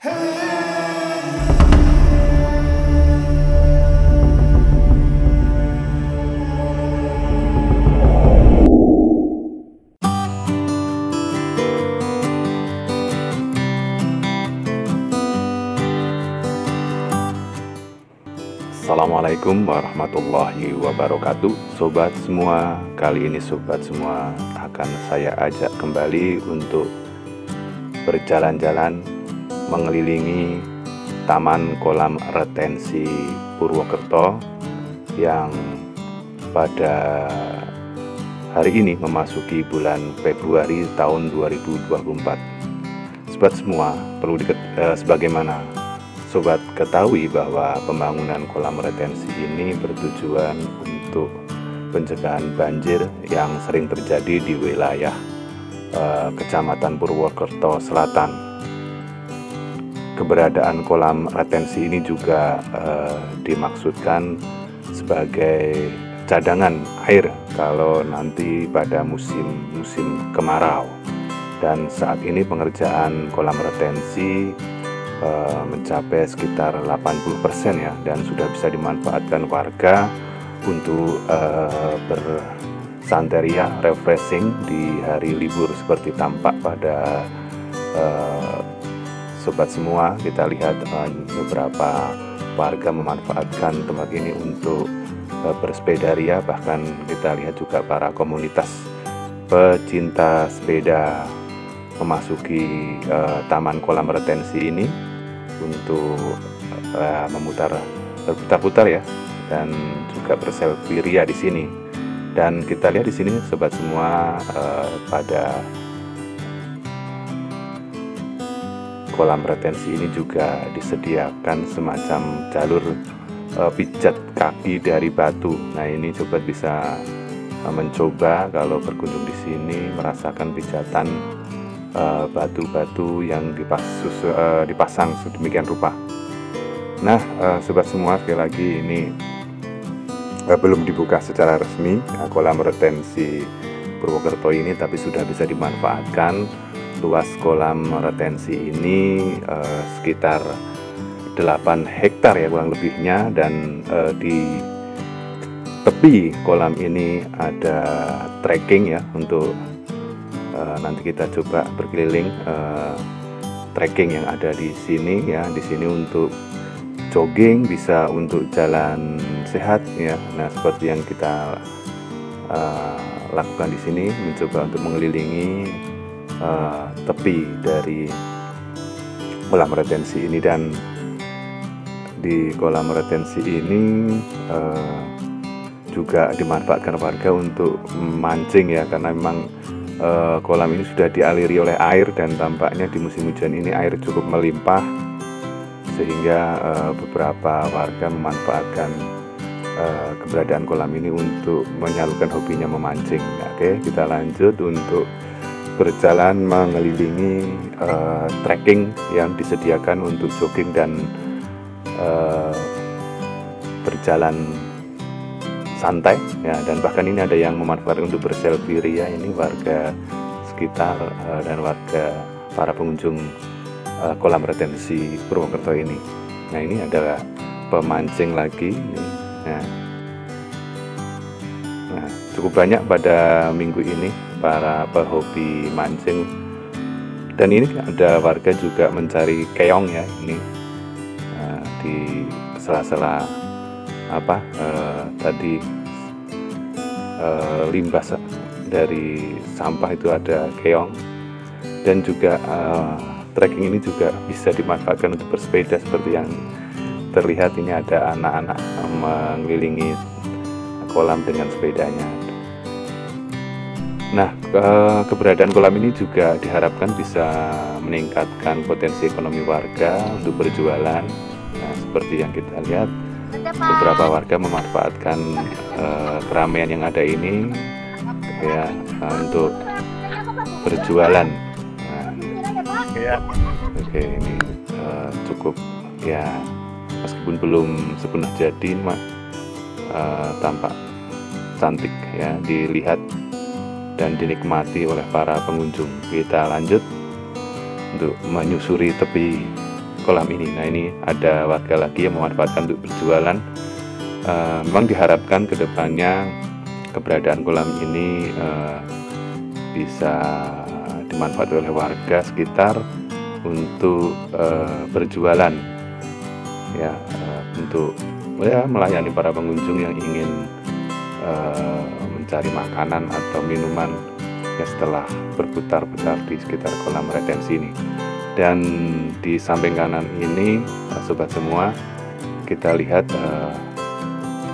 Assalamualaikum warahmatullahi wabarakatuh. Sobat semua, kali ini sobat semua akan saya ajak kembali untuk berjalan-jalan mengelilingi Taman Kolam Retensi Purwokerto yang pada hari ini memasuki bulan Februari tahun 2024 Sobat semua, perlu diket, eh, sebagaimana Sobat ketahui bahwa pembangunan kolam retensi ini bertujuan untuk pencegahan banjir yang sering terjadi di wilayah eh, Kecamatan Purwokerto Selatan. Keberadaan kolam retensi ini juga eh, dimaksudkan sebagai cadangan air kalau nanti pada musim-musim kemarau. Dan saat ini pengerjaan kolam retensi Eh, mencapai sekitar 80% ya dan sudah bisa dimanfaatkan warga untuk uh, bersanteria refreshing di hari libur seperti tampak pada uh, sobat semua kita lihat uh, beberapa warga memanfaatkan tempat ini untuk uh, bersepeda ria bahkan kita lihat juga para komunitas pecinta sepeda memasuki uh, taman kolam retensi ini untuk uh, memutar berputar-putar ya dan juga berselfie ria di sini. Dan kita lihat di sini sobat semua uh, pada kolam retensi ini juga disediakan semacam jalur uh, pijat kaki dari batu. Nah, ini sobat bisa uh, mencoba kalau berkunjung di sini merasakan pijatan Eh, batu-batu uh, yang dipasus, uh, dipasang sedemikian rupa. Nah, uh, sobat semua sekali lagi ini uh, belum dibuka secara resmi kolam retensi Purwokerto ini, tapi sudah bisa dimanfaatkan. Luas kolam retensi ini uh, sekitar 8 hektar ya kurang lebihnya dan uh, di tepi kolam ini ada trekking ya untuk uh, nanti kita coba berkeliling uh, trekking yang ada di sini ya di sini untuk jogging bisa untuk jalan sehat ya. Nah seperti yang kita uh, lakukan di sini mencoba untuk mengelilingi uh, tepi dari kolam retensi ini dan di kolam retensi ini uh, juga dimanfaatkan warga untuk mancing ya karena memang uh, kolam ini sudah dialiri oleh air dan tampaknya di musim hujan ini air cukup melimpah sehingga uh, beberapa warga memanfaatkan uh, keberadaan kolam ini untuk menyalurkan hobinya memancing. Oke, kita lanjut untuk berjalan mengelilingi uh, trekking yang disediakan untuk jogging dan uh, berjalan santai ya dan bahkan ini ada yang memanfaatkan untuk berselfie ria ini warga sekitar uh, dan warga para pengunjung uh, kolam retensi Purwokerto ini. Nah ini adalah pemancing lagi. Nah, nah cukup banyak pada minggu ini para pehobi mancing dan ini ada warga juga mencari keong ya ini nah, di sela-sela apa uh, tadi uh, limbah dari sampah itu ada keong dan juga uh, trekking ini juga bisa dimanfaatkan untuk bersepeda seperti yang terlihat ini ada anak-anak mengelilingi kolam dengan sepedanya. Nah, ke keberadaan kolam ini juga diharapkan bisa meningkatkan potensi ekonomi warga untuk berjualan. Nah, seperti yang kita lihat, beberapa warga memanfaatkan uh, keramaian yang ada ini ya uh, untuk berjualan. Nah. Oke ini uh, cukup ya meskipun belum sepenuh jadi, mak uh, tampak cantik ya dilihat dan dinikmati oleh para pengunjung. Kita lanjut untuk menyusuri tepi kolam ini. Nah ini ada warga lagi yang memanfaatkan untuk berjualan. Uh, memang diharapkan ke depannya keberadaan kolam ini uh, bisa dimanfaatkan oleh warga sekitar untuk uh, berjualan ya uh, untuk ya melayani para pengunjung yang ingin uh, mencari makanan atau minuman ya setelah berputar-putar di sekitar kolam retensi ini. Dan di samping kanan ini sobat semua kita lihat uh,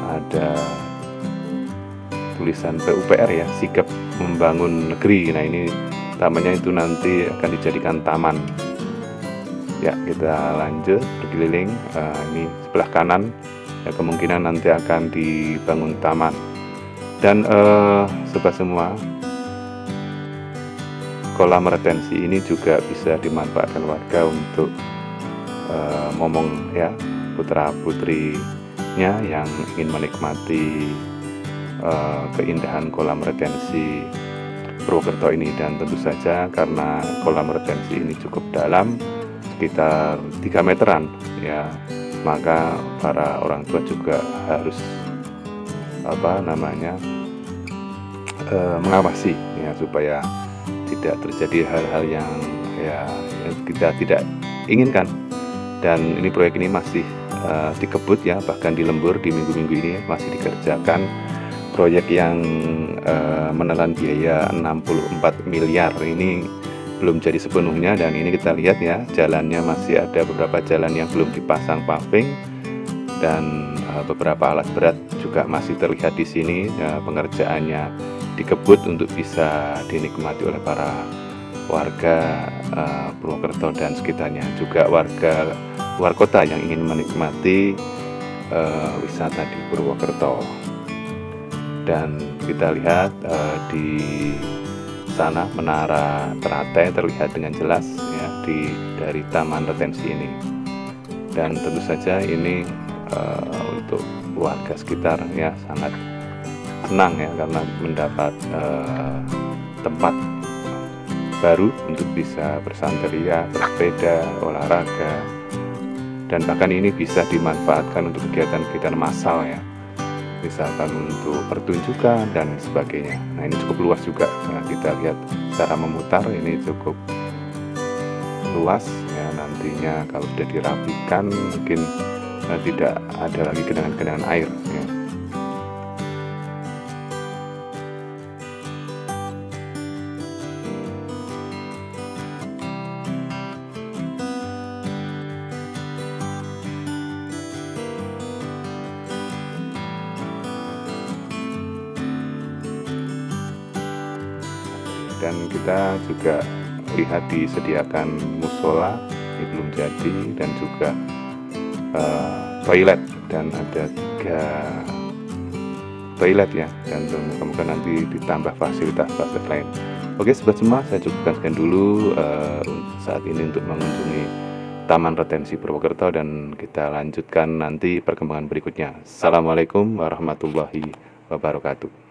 ada tulisan PUPR ya sigap membangun negeri. Nah ini tamannya itu nanti akan dijadikan taman. Ya kita lanjut berkeliling uh, ini sebelah kanan ya, kemungkinan nanti akan dibangun taman dan uh, sobat semua kolam retensi ini juga bisa dimanfaatkan warga untuk uh, ngomong ya putra putrinya yang ingin menikmati uh, keindahan kolam retensi Purwokerto ini. Dan tentu saja karena kolam retensi ini cukup dalam sekitar 3 meteran ya maka para orang tua juga harus apa namanya uh, mengawasi ya supaya tidak terjadi hal-hal yang ya kita tidak inginkan. Dan ini proyek ini masih uh, dikebut ya bahkan di lembur di minggu-minggu ini masih dikerjakan. Proyek yang uh, menelan biaya 64 miliar ini belum jadi sepenuhnya dan ini kita lihat ya jalannya masih ada beberapa jalan yang belum dipasang paving. Dan beberapa alat berat juga masih terlihat di sini. Ya, pengerjaannya dikebut untuk bisa dinikmati oleh para warga uh, Purwokerto dan sekitarnya. Juga warga luar kota yang ingin menikmati uh, wisata di Purwokerto. Dan kita lihat di sana menara teratai terlihat dengan jelas ya di dari taman retensi ini. Dan tentu saja ini uh, untuk warga sekitar ya sangat senang ya karena mendapat uh, tempat baru untuk bisa bersanteria, bersepeda, olahraga, dan bahkan ini bisa dimanfaatkan untuk kegiatan-kegiatan massal ya, misalkan untuk pertunjukan dan sebagainya. Nah ini cukup luas juga, nah, kita lihat cara memutar ini cukup luas ya nantinya kalau sudah dirapikan mungkin uh, tidak ada lagi genangan-genangan air ya. dan kita juga lihat disediakan musola ini belum jadi dan juga uh, toilet. Dan ada tiga toilet ya. Dan semoga nanti ditambah fasilitas-fasilitas lain. Oke sobat semua saya cukupkan sekian dulu uh, saat ini untuk mengunjungi Taman Retensi Purwokerto. Dan kita lanjutkan nanti perkembangan berikutnya. Assalamualaikum warahmatullahi wabarakatuh